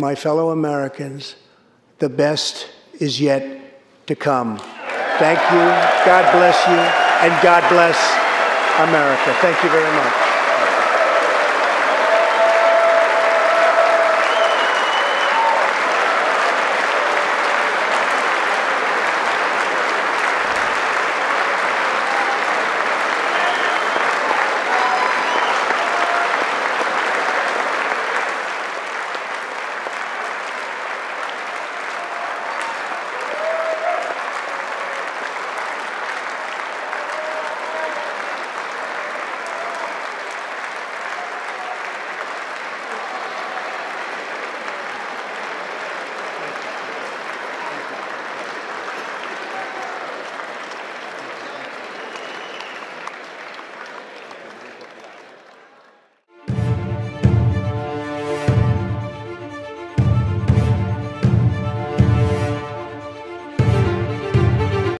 My fellow Americans, the best is yet to come. Thank you. God bless you. And God bless America. Thank you very much.